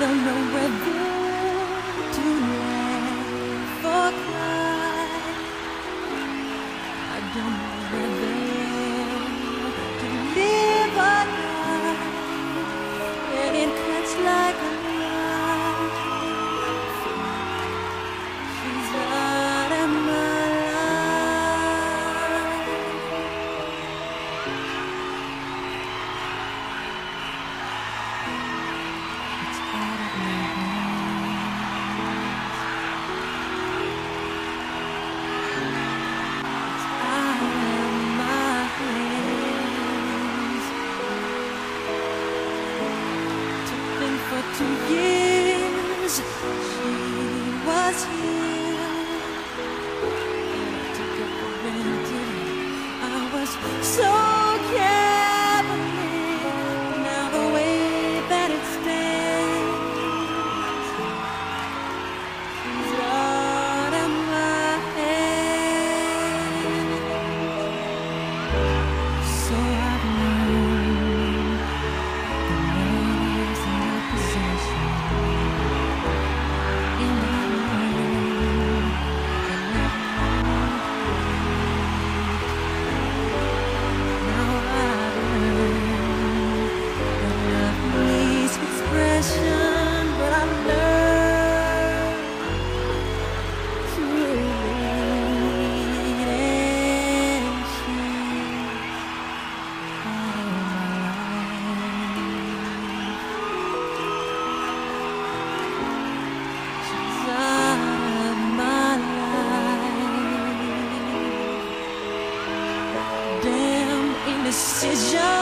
don't know whether to laugh or cry. Seja